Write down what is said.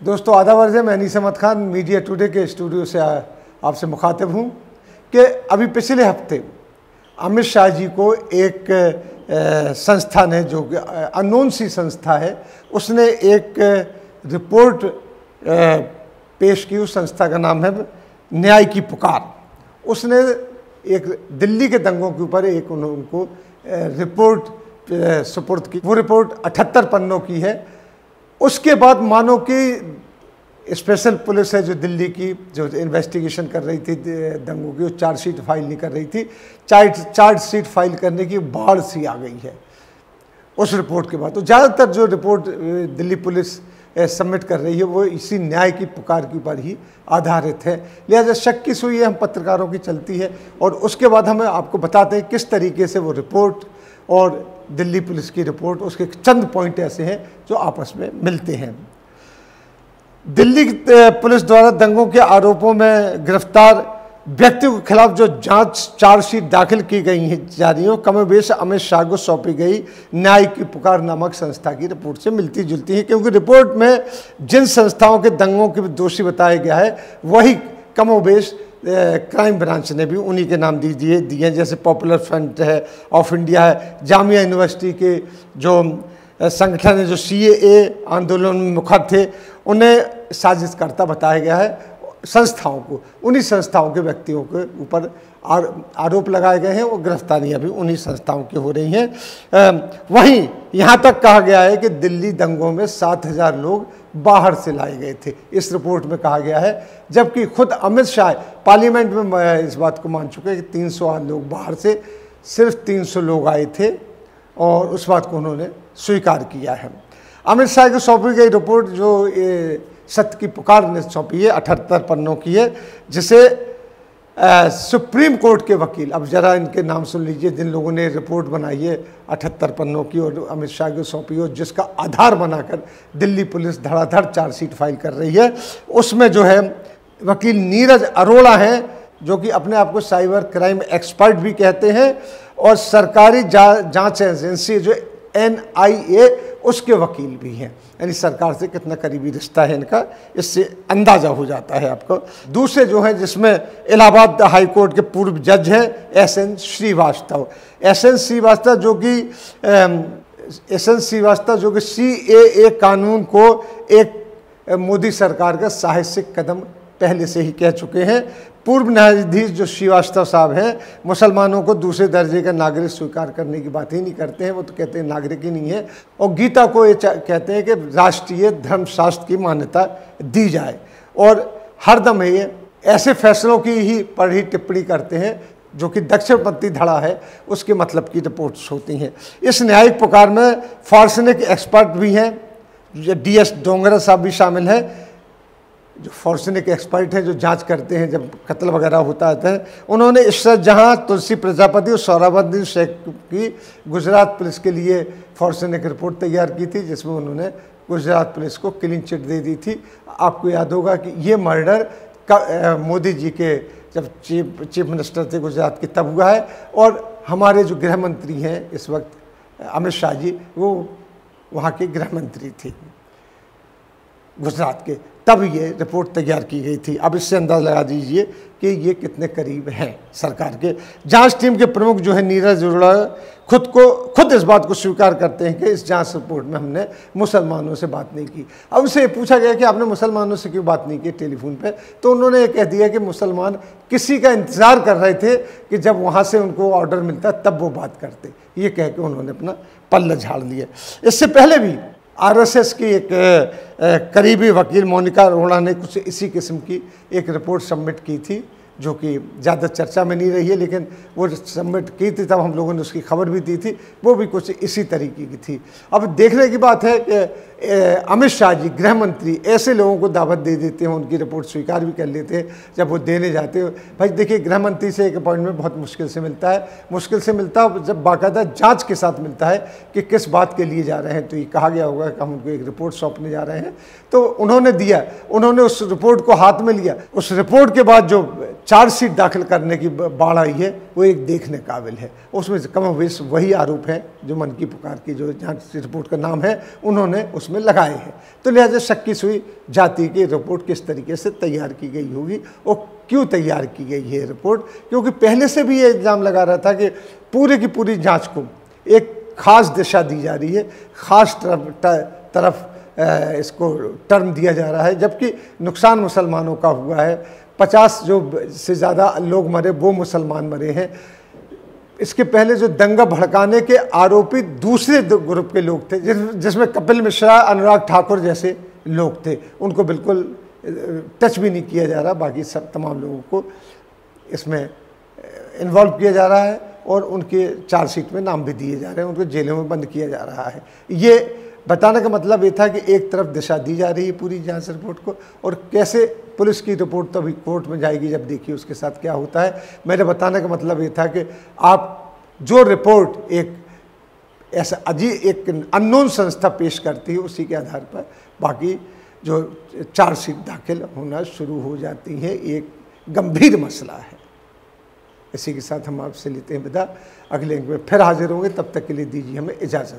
दोस्तों, आधा वर्ज है, मैं अनीस अहमद खान मीडिया टुडे के स्टूडियो से आपसे मुखातिब हूँ कि अभी पिछले हफ़्ते अमित शाह जी को एक संस्था ने जो अनोन सी संस्था है, उसने एक रिपोर्ट पेश की, उस संस्था का नाम है न्याय की पुकार। उसने एक दिल्ली के दंगों के ऊपर एक उन्होंने उनको रिपोर्ट सुपुर्द की, वो रिपोर्ट अठहत्तर पन्नों की है उसके बाद मानो कि स्पेशल पुलिस है जो दिल्ली की, जो इन्वेस्टिगेशन कर रही थी दंगों की, वो चार्जशीट फ़ाइल नहीं कर रही थी। चार्ज चार्जशीट फ़ाइल करने की बाढ़ सी आ गई है उस रिपोर्ट के बाद। तो ज़्यादातर जो रिपोर्ट दिल्ली पुलिस सबमिट कर रही है, वो इसी न्याय की पुकार के ऊपर ही आधारित है। लिहाजा शक की सुई हम पत्रकारों की चलती है और उसके बाद हमें आपको बताते हैं किस तरीके से वो रिपोर्ट और दिल्ली पुलिस की रिपोर्ट, उसके चंद पॉइंट ऐसे हैं जो आपस में मिलते हैं। दिल्ली पुलिस द्वारा दंगों के आरोपों में गिरफ़्तार व्यक्तियों के खिलाफ जो जाँच चार्जशीट दाखिल की गई है जा रही है कमोबेश अमित शाह को सौंपी गई। न्याय की पुकार नामक संस्था की रिपोर्ट से मिलती जुलती है, क्योंकि रिपोर्ट में जिन संस्थाओं के दंगों के दोषी बताया गया है, वही कमोबेश क्राइम ब्रांच ने भी उन्हीं के नाम दीजिए दिए जैसे पॉपुलर फ्रंट है ऑफ़ इंडिया है जामिया यूनिवर्सिटी के जो संगठन है, जो सी आंदोलन में मुखर थे, उन्हें साजिशकर्ता बताया गया है। संस्थाओं को, उन्हीं संस्थाओं के व्यक्तियों के ऊपर आरोप लगाए गए हैं और गिरफ्तारियाँ भी उन्हीं संस्थाओं की हो रही हैं। वहीं यहाँ तक कहा गया है कि दिल्ली दंगों में सात हज़ार लोग बाहर से लाए गए थे, इस रिपोर्ट में कहा गया है। जबकि खुद अमित शाह, पार्लियामेंट में इस बात को मान चुके हैं कि तीन सौ आठ लोग बाहर से, सिर्फ़ तीन सौ लोग आए थे और उस बात को उन्होंने स्वीकार किया है। अमित शाह को सौंपी गई रिपोर्ट जो सत्य की पुकार ने सौंपी है अठहत्तर पन्नों की है जिसे सुप्रीम कोर्ट के वकील अब ज़रा इनके नाम सुन लीजिए जिन लोगों ने रिपोर्ट बनाई है अठहत्तर पन्नों की और अमित शाह को सौंपी हो जिसका आधार बनाकर दिल्ली पुलिस धड़ाधड़ चार्जशीट फ़ाइल कर रही है। उसमें जो है वकील नीरज अरोड़ा हैं जो कि अपने आप को साइबर क्राइम एक्सपर्ट भी कहते हैं और सरकारी जा, जाँच एजेंसी जो NIA उसके वकील भी हैं। यानी सरकार से कितना करीबी रिश्ता है इनका, इससे अंदाज़ा हो जाता है आपको। दूसरे जो हैं जिसमें इलाहाबाद हाई कोर्ट के पूर्व जज हैं, S N Srivastava. S N Srivastava जो कि एस एन श्रीवास्तव जो कि सी ए कानून को एक मोदी सरकार का साहसिक कदम पहले से ही कह चुके हैं। पूर्व न्यायाधीश जो श्रीवास्तव साहब हैं, मुसलमानों को दूसरे दर्जे का नागरिक स्वीकार करने की बात ही नहीं करते हैं, वो तो कहते हैं नागरिक ही नहीं है। और गीता को ये कहते हैं कि राष्ट्रीय धर्मशास्त्र की मान्यता दी जाए। और हरदम ये ऐसे फैसलों की ही पर ही टिप्पणी करते हैं, जो कि दक्षिणपंथी धड़ा है, उसके मतलब की रिपोर्ट्स होती हैं। इस न्यायिक पुकार में फॉर्सनिक एक्सपर्ट भी हैं डी एस डोंगरा साहब भी शामिल हैं। जो फॉर्चुनिक एक्सपर्ट हैं, जो जाँच करते हैं, जब कत्ल वगैरह होता है उन्होंने इस जहाँ तुलसी प्रजापति और सौराबुद्दीन शेख की गुजरात पुलिस के लिए फॉर्चुनिक रिपोर्ट तैयार की थी, जिसमें उन्होंने गुजरात पुलिस को क्लीन चिट दे दी थी। आपको याद होगा कि ये मर्डर मोदी जी के जब चीफ चीफ मिनिस्टर थे गुजरात के, तब हुआ है। और हमारे जो गृह मंत्री हैं इस वक्त, अमित शाह जी, वो वहाँ के गृह मंत्री थे। गुजरात के। तब ये रिपोर्ट तैयार की गई थी। अब इससे अंदाज़ लगा दीजिए कि ये कितने करीब हैं सरकार के। जाँच टीम के प्रमुख जो है नीरज अरोड़ा, खुद को, खुद इस बात को स्वीकार करते हैं कि इस जाँच रिपोर्ट में हमने मुसलमानों से बात नहीं की। अब उनसे पूछा गया कि आपने मुसलमानों से क्यों बात नहीं की टेलीफोन पे? तो उन्होंने ये कह दिया कि मुसलमान किसी का इंतज़ार कर रहे थे कि जब वहाँ से उनको ऑर्डर मिलता तब वो बात करते। ये कह के उन्होंने अपना पल्ला झाड़ लिया। इससे पहले भी आरएसएस की एक करीबी वकील मोनिका अरोड़ा ने कुछ इसी किस्म की एक रिपोर्ट सबमिट की थी। जो कि ज़्यादा चर्चा में नहीं रही है, लेकिन वो सबमिट की थी, तब हम लोगों ने उसकी खबर भी दी थी, वो भी कुछ इसी तरीके की थी। अब देखने की बात है कि अमित शाह जी, गृह मंत्री, ऐसे लोगों को दावत दे देते हैं, उनकी रिपोर्ट स्वीकार भी कर लेते हैं, जब वो देने जाते हैं। भाई, देखिए, गृह मंत्री से एक अपॉइंटमेंट बहुत मुश्किल से मिलता है, मुश्किल से मिलता है, जब बाकायदा जाँच के साथ मिलता है कि किस बात के लिए जा रहे हैं तो ये कहा गया होगा कि हम उनको एक रिपोर्ट सौंपने जा रहे हैं। तो उन्होंने दिया, उन्होंने उस रिपोर्ट को हाथ में लिया, उस रिपोर्ट के बाद जो चार्जशीट दाखिल करने की बाढ़ आई है, वो एक देखने काबिल है। उसमें कम वेश वही आरोप है जो मन की पुकार की, जो जाँच रिपोर्ट का नाम है, उन्होंने उसमें लगाए हैं। तो लिहाजा शक्की सुई, जाति की रिपोर्ट किस तरीके से तैयार की गई होगी, और क्यों तैयार की गई है रिपोर्ट? क्योंकि पहले से भी ये इल्ज़ाम लगा रहा था कि पूरे की पूरी जाँच को एक ख़ास दिशा दी जा रही है, ख़ास तरफ़ तरफ़ इसको टर्म दिया जा रहा है जबकि नुकसान मुसलमानों का हुआ है। पचास जो से ज़्यादा लोग मरे वो मुसलमान मरे हैं। इसके पहले जो दंगा भड़काने के आरोपी दूसरे ग्रुप के लोग थे जिस, जिसमें कपिल मिश्रा अनुराग ठाकुर जैसे लोग थे। उनको बिल्कुल टच भी नहीं किया जा रहा बाकी सब तमाम लोगों को इसमें इन्वॉल्व किया जा रहा है और उनके चार्जशीट में नाम भी दिए जा रहे हैं उनको जेलों में बंद किया जा रहा है। ये बताने का मतलब ये था कि एक तरफ़ दिशा दी जा रही है पूरी जाँच रिपोर्ट को, और कैसे पुलिस की रिपोर्ट तो अभी कोर्ट में जाएगी जब देखिए उसके साथ क्या होता है। मेरे बताने का मतलब ये था कि आप जो रिपोर्ट एक ऐसा अजीब एक अननोन संस्था पेश करती है, उसी के आधार पर बाकी जो चार्जशीट दाखिल होना शुरू हो जाती है एक गंभीर मसला है। इसी के साथ हम आपसे लेते हैं विदा। अगले अंक में फिर हाजिर होंगे, तब तक के लिए दीजिए हमें इजाज़त।